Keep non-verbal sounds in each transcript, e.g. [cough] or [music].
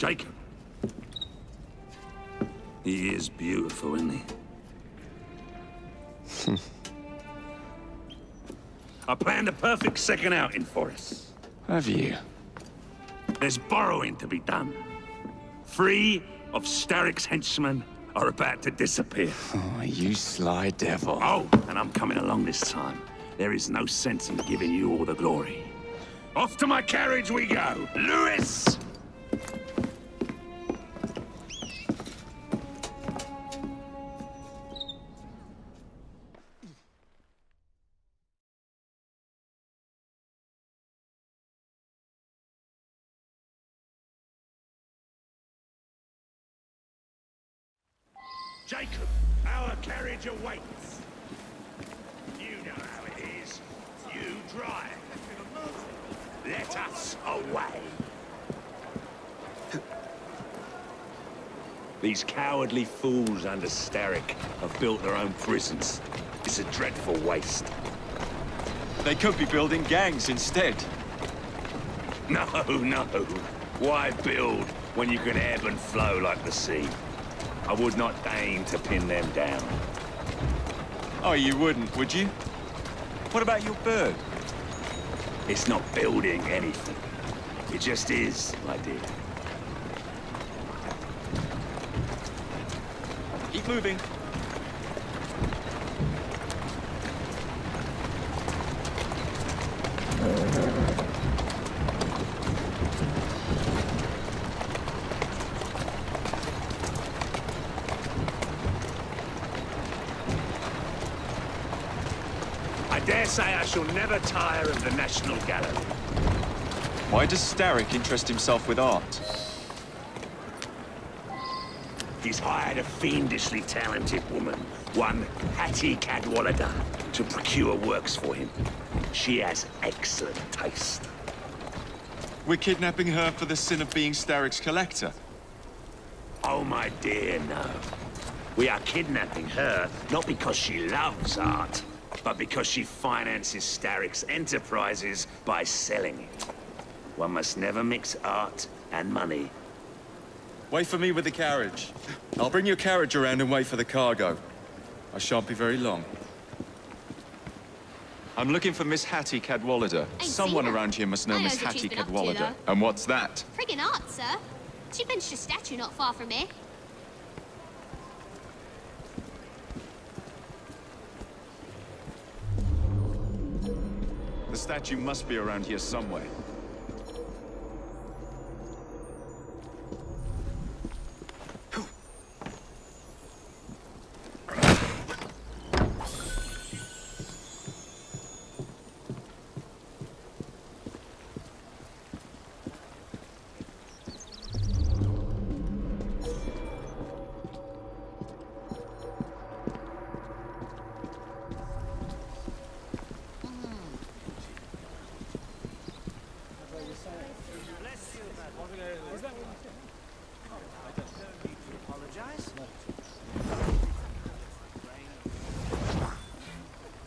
Jacob. He is beautiful, isn't he? I planned a perfect second outing for us. Have you? There's borrowing to be done. Three of Starrick's henchmen are about to disappear. [laughs] Oh, you sly devil. Oh, and I'm coming along this time. There is no sense in giving you all the glory. Off to my carriage we go. Lewis! Let us away. These cowardly fools under Starrick have built their own prisons. It's a dreadful waste. They could be building gangs instead. No, no. Why build when you can ebb and flow like the sea? I would not deign to pin them down. Oh, you wouldn't, would you? What about your bird? It's not building anything. It just is, my dear. Keep moving. Dare say I shall never tire of the National Gallery. Why does Starrick interest himself with art? He's hired a fiendishly talented woman, one Hattie Cadwallader, to procure works for him. She has excellent taste. We're kidnapping her for the sin of being Starrick's collector. Oh, my dear, no. We are kidnapping her, not because she loves art, but because she finances Starrick's enterprises by selling it. One must never mix art and money. Wait for me with the carriage. I'll bring your carriage around and wait for the cargo. I shan't be very long. I'm looking for Miss Hattie Cadwallader. Ain't Someone around here must know I Miss knows what she's Hattie been to, Cadwallader. And what's that? Friggin' art, sir. She benched a statue not far from here. Statue must be around here somewhere.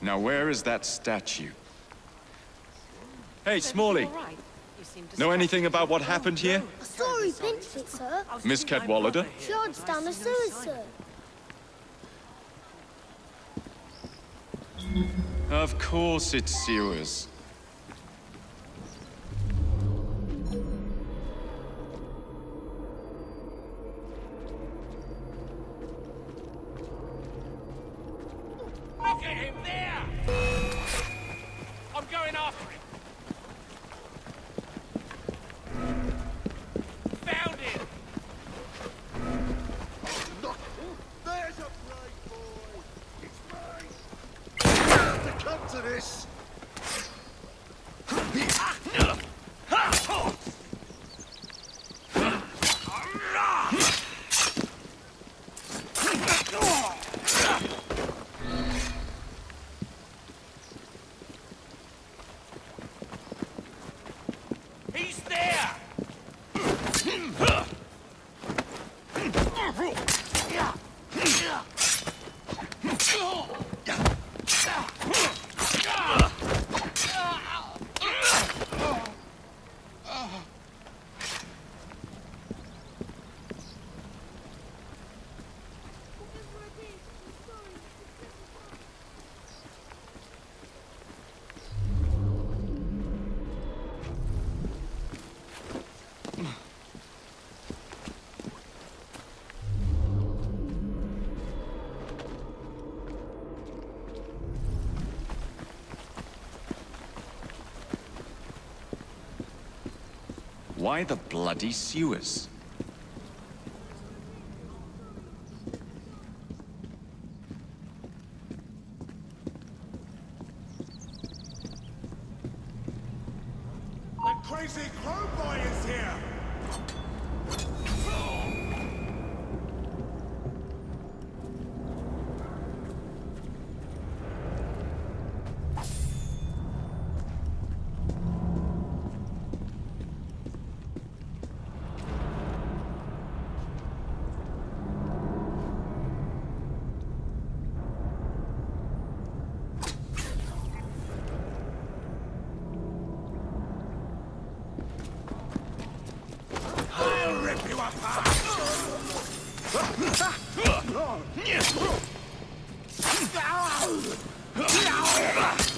Now where is that statue? Hey, Smalley. Know anything about what happened here? I saw who pinched it, sir. Miss Cadwallader? She down the sewers, sir. Of course it's sewers. He's there! Why the bloody sewers? The crazy crow boy is here. I'll rip you apart. I'll strangle you with your own innards!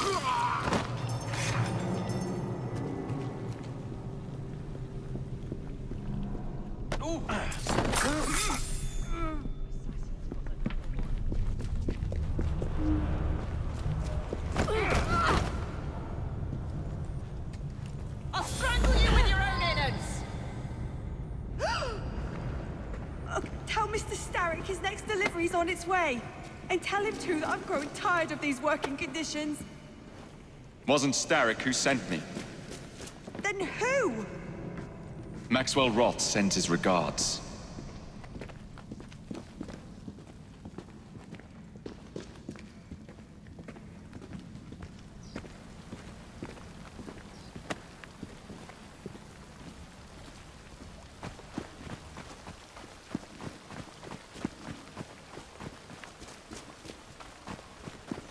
Oh, tell Mr. Starrick his next delivery's on its way. And tell him too that I'm growing tired of these working conditions. Wasn't Starrick who sent me. Then who? Maxwell Roth sends his regards.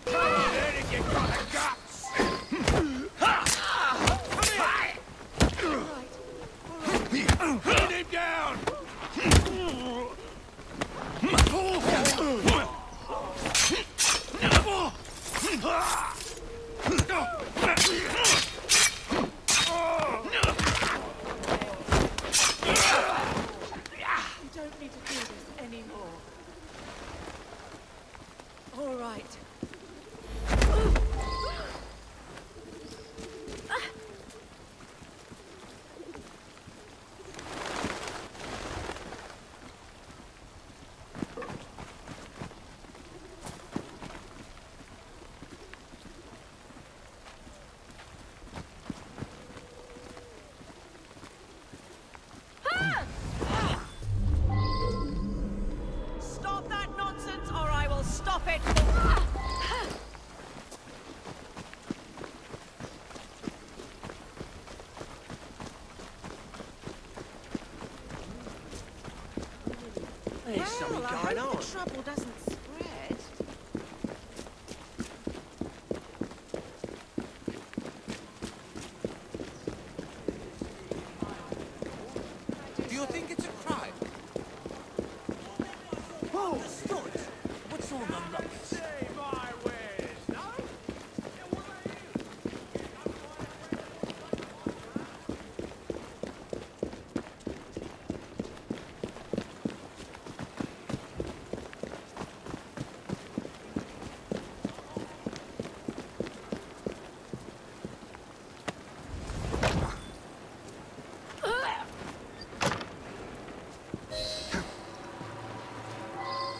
Then you got the guts. Pin him down. You don't need to do this anymore. All right. Stop that nonsense or I will stop it! There's something well, I going hope on. the trouble doesn't spread. Do you think it's a crime? Stuart! What's all the ruckus?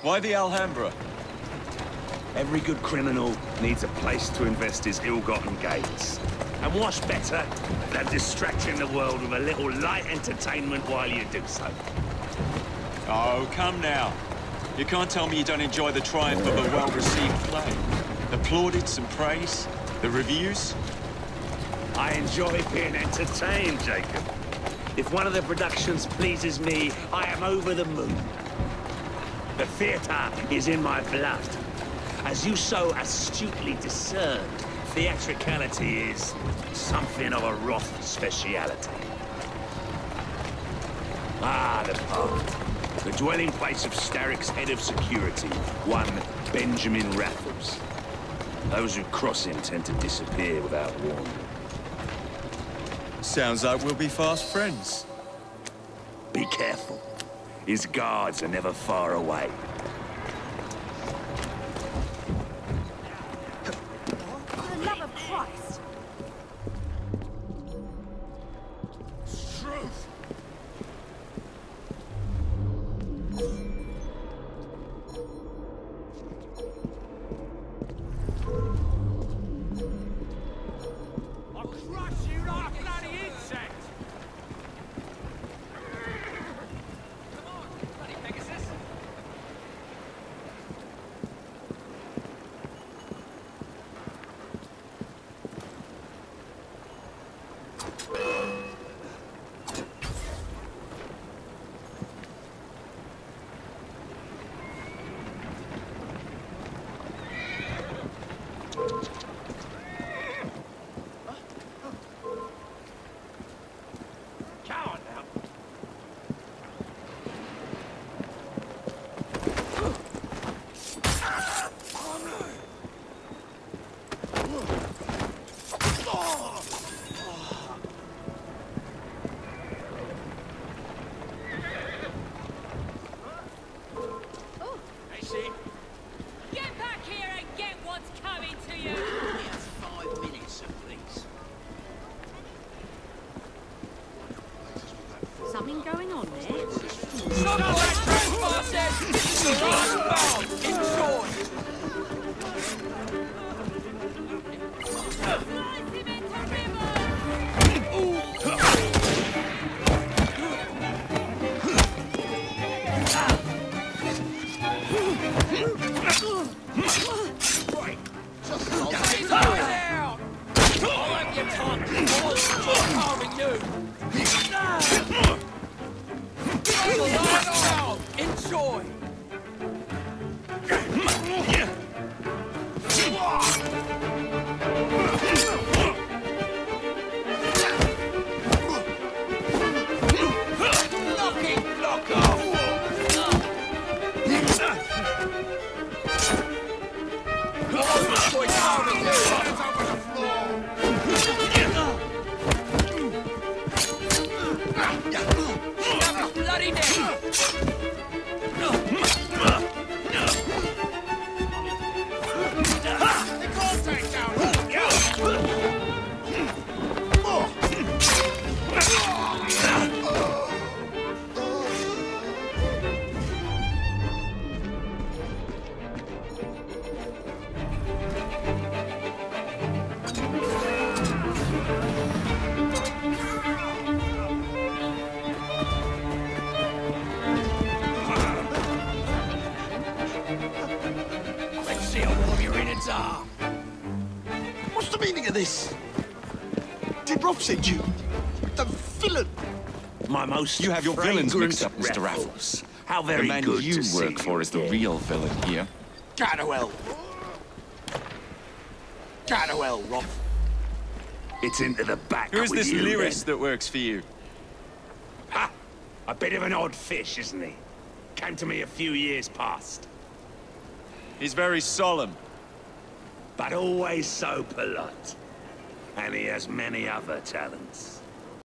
Why the Alhambra? Every good criminal needs a place to invest his ill-gotten gains. And what's better than distracting the world with a little light entertainment while you do so? Oh, come now. You can't tell me you don't enjoy the triumph of a well-received play. The plaudits and praise, the reviews. I enjoy being entertained, Jacob. If one of the productions pleases me, I am over the moon. The theatre is in my blood. As you so astutely discerned, theatricality is something of a Roth speciality. Ah, the park. The dwelling place of Starrick's head of security, one Benjamin Raffles. Those who cross him tend to disappear without warning. Sounds like we'll be fast friends. Be careful. His guards are never far away. Did Roth send you? The villain! My most You have your villains fragrant mixed up, Mr. Raffles. How The man good you to work for you is the again. real villain here. Ganowell! Ganowell, Rob. It's into the back Who's this you, lyrist then. that works for you? Ha! A bit of an odd fish, isn't he? Came to me a few years past, He's very solemn. but always so polite. And he has many other talents.